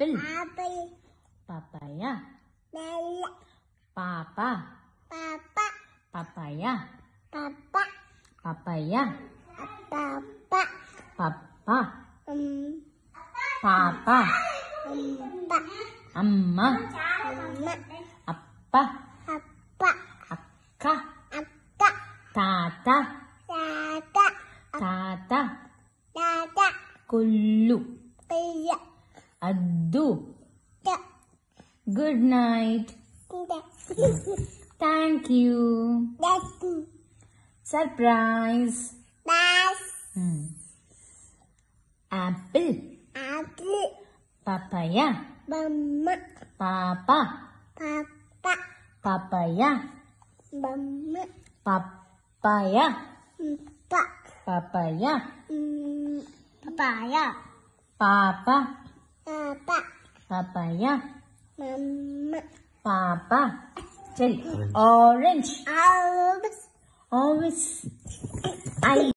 Apple. Apple. Papaya. Bella. Papa. Papa. Papaya. Papa. Papaya. Papa. Papa. Um. Papa. Umpa. Amma. Mama. Appa. Apa. Akka. Akka. Tata. Tata. Tata. Tata. Kullu. Kaya. ಅದ್ದು good night thank you surprise apple papaya ಪಾಪ papaya papaya papaya papaya ಪಾಪ Papa. Papa. Papaya. Mama. Papa. Cherry. Orange. Albus. Always. I